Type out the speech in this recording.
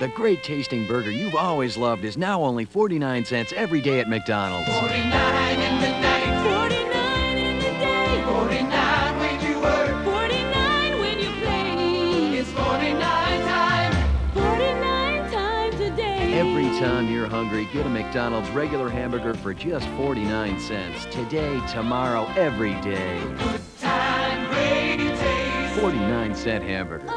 The great tasting burger you've always loved is now only 49 cents every day at McDonald's. 49 in the night. 49 in the day. 49 when you work. 49 when you play. It's 49 time. 49 times a day. Every time you're hungry, get a McDonald's regular hamburger for just 49 cents. Today, tomorrow, every day. Good time, great taste. 49 cent hamburgers.